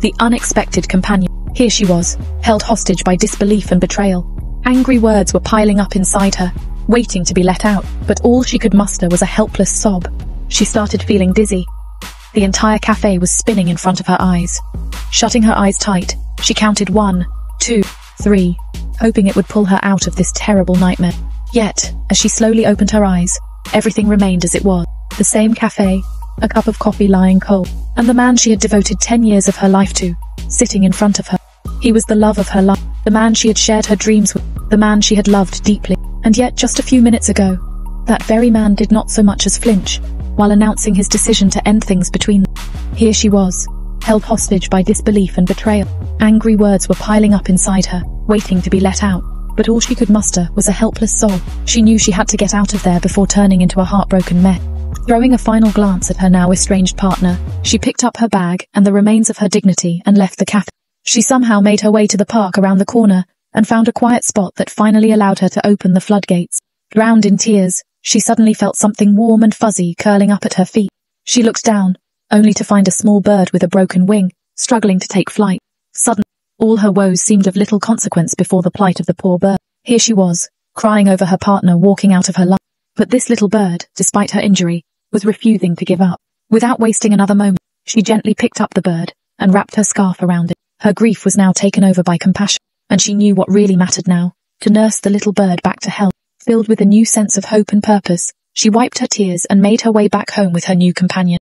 the unexpected companion. Here she was, held hostage by disbelief and betrayal. Angry words were piling up inside her, waiting to be let out, but all she could muster was a helpless sob. She started feeling dizzy. The entire cafe was spinning in front of her eyes. Shutting her eyes tight, she counted one, two, three, hoping it would pull her out of this terrible nightmare. Yet, as she slowly opened her eyes, everything remained as it was. The same cafe, a cup of coffee lying cold, and the man she had devoted ten years of her life to, sitting in front of her. He was the love of her life, the man she had shared her dreams with, the man she had loved deeply. And yet, just a few minutes ago, that very man did not so much as flinch, while announcing his decision to end things between them. Here she was, held hostage by disbelief and betrayal. Angry words were piling up inside her, waiting to be let out. But all she could muster was a helpless soul. She knew she had to get out of there before turning into a heartbroken mess. Throwing a final glance at her now estranged partner, she picked up her bag and the remains of her dignity and left the cafe. She somehow made her way to the park around the corner and found a quiet spot that finally allowed her to open the floodgates. Drowned in tears, she suddenly felt something warm and fuzzy curling up at her feet. She looked down, only to find a small bird with a broken wing, struggling to take flight. Suddenly, all her woes seemed of little consequence before the plight of the poor bird. Here she was, crying over her partner walking out of her life. But this little bird, despite her injury, was refusing to give up. Without wasting another moment, she gently picked up the bird and wrapped her scarf around it. Her grief was now taken over by compassion, and she knew what really mattered now, to nurse the little bird back to health. Filled with a new sense of hope and purpose, she wiped her tears and made her way back home with her new companion.